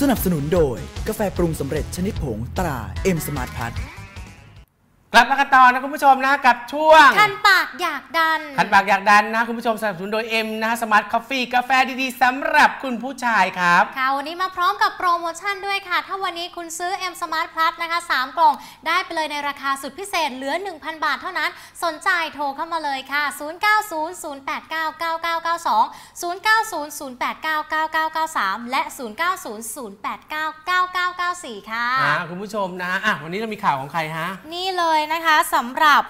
สนับสนุนโดย กาแฟปรุงสำเร็จชนิดผงตรา M Smart Plus กลับมากันต่อนะคุณผู้ชมนะกับช่วง คันปากอยากดันขันปากอยากดันนะ คุณผู้ชมสนับสนุนโดย M นะสมาร์ทคอฟฟี่กาแฟดีๆสำหรับคุณผู้ชายครับ ค่ะ วันนี้มาพร้อมกับโปรโมชั่นด้วยค่ะ ถ้าวันนี้คุณซื้อ M Smart Plus นะคะ 3 กล่อง ได้ไปเลยในราคาสุดพิเศษเหลือ 1,000 บาทเท่านั้น สนใจโทรเข้ามาเลยค่ะ 0900899992 0900899993 และ 0900899994 ค่ะ อ่าคุณผู้ชมนะอะวันนี้เรามีข่าวของใครฮะ นี่เลยนะคะสำหรับ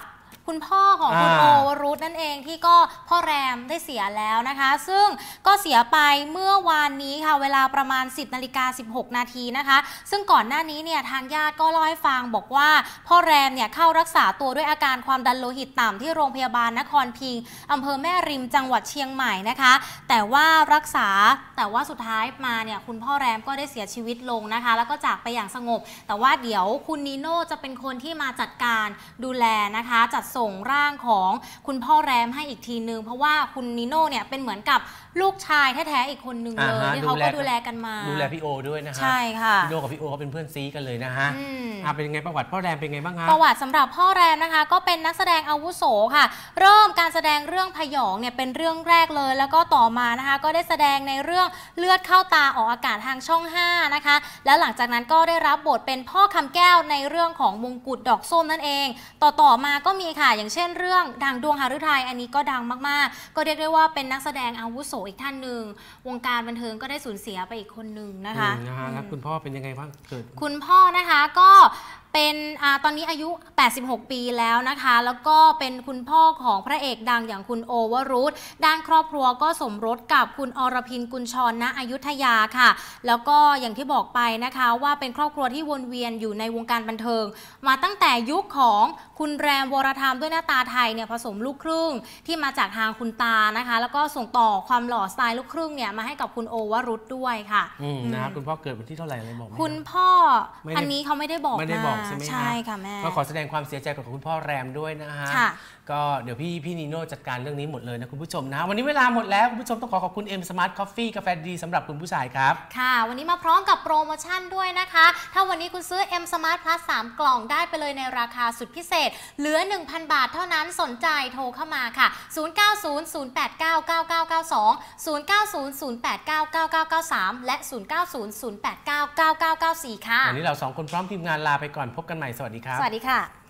คุณพ่อของคุณอ่าโอวรุธนั่นเองที่ก็พ่อแรมได้เสียแล้วนะคะ ซึ่งก็เสียไปเมื่อวานนี้ค่ะ เวลาประมาณ 10นาฬิกา16 นาทีนะคะ ซึ่งก่อนหน้านี้เนี่ยทางญาติก็เล่าให้ฟังบอกว่า พ่อแรมเนี่ยเข้ารักษาตัวด้วยอาการความดันโลหิตต่ำที่โรงพยาบาลนครพิงค์อำเภอแม่ริมจังหวัดเชียงใหม่นะคะ แต่ว่ารักษาแต่ว่าสุดท้ายมาเนี่ยคุณพ่อแรมก็ได้เสียชีวิตลงนะคะ แล้วก็จากไปอย่างสงบ แต่ว่าเดี๋ยวคุณนีโน่จะเป็นคนที่มาจัดการดูแลนะคะ จัดส่งร่างของคุณพ่อแรมให้อีกทีนึง เพราะว่าคุณนีโน่เนี่ยเป็นเหมือนกับลูกชายแท้ๆอีกคนนึงเลยอ่าฮะที่เขาก็ดูดูแล แลกันมา ดูแลพี่โอด้วยนะฮะใช่ค่ะ พี่โอกับพี่โอเขาเป็นเพื่อนซีกันเลยนะฮะอืม อะเป็นยังไงประวัติพ่อแรมเป็นไงบ้างฮะ ประวัติสำหรับพ่อแรมนะคะ ก็เป็นนักแสดงอาวุโสค่ะ เริ่มการแสดงเรื่องพยองเนี่ยเป็นเรื่องแรกเลย แล้วก็ต่อมานะคะ ก็ได้แสดงในเรื่องเลือดเข้าตาออกอากาศทางช่อง 5 นะคะ แล้วหลังจากนั้นก็ได้รับบทเป็นพ่อคำแก้วในเรื่องของมงกุฎดอกส้มนั่นเอง ต่อต่อมาก็มีค่ะอย่างเช่นเรื่องดังดวงหฤทัยอันนี้ก็ดังมากๆ ก็เรียกได้ว่าเป็นนักแสดงอาวุโสอีกท่านหนึ่งวงการบันเทิงก็ได้สูญเสียไปอีกคนหนึ่งนะคะอืมนะฮะแล้วคุณพ่อเป็นยังไงบ้างเกิด คุณพ่อนะคะก็ เป็นอาตอนนี้อายุ 86 ปีแล้วนะคะ แล้วก็เป็นคุณพ่อของพระเอกดังอย่างคุณโอวรุธด้านครอบครัวก็สมรสกับคุณอรพินกุลชรณอยุธยาค่ะ แล้วก็อย่างที่บอกไปนะคะว่าเป็นครอบครัวที่วนเวียนอยู่ในวงการบันเทิง มาตั้งแต่ยุคของคุณแรมวรธรรมด้วยหน้าตาไทยเนี่ยผสมลูกครึ่งที่มาจากทางคุณตานะคะ แล้วก็ส่งต่อความหล่อสไตล์ลูกครึ่งเนี่ยมาให้กับคุณโอวรุธด้วยค่ะอืมนะฮะคุณพ่อเกิดวันที่เท่าไหร่อะไรบอกไหมคุณพ่อไม่ได้อันนี้เขาไม่ได้บอกไม่ได้บอกาใช่ไหมฮใช่ค่ะแม่ก็ขอแสดงความเสียใจกับคุณพ่อแรมด้วยนะฮะค่ะก็เดี๋ยวพี่พี่นีโน่จัดการเรื่องนี้หมดเลยนะคุณผู้ชมนะ วันนี้เวลาหมดแล้วคุณผู้ชมต้องขอขอบคุณ M Smart Coffee กาแฟดีสำหรับคุณผู้ชายครับ ค่ะ วันนี้มาพร้อมกับโปรโมชั่นด้วยนะคะ ถ้าวันนี้คุณซื้อ M Smart Plus 3 กล่องได้ไปเลยในราคาสุดพิเศษ เหลือ 1,000 บาทเท่านั้นสนใจโทรเข้ามาค่ะ 0900899992 0900899993 และ 0900899994 ค่ะวันนี้เราสองคนพร้อมทีมงานลาไปก่อนพบกันใหม่สวัสดีครับ สวัสดีค่ะ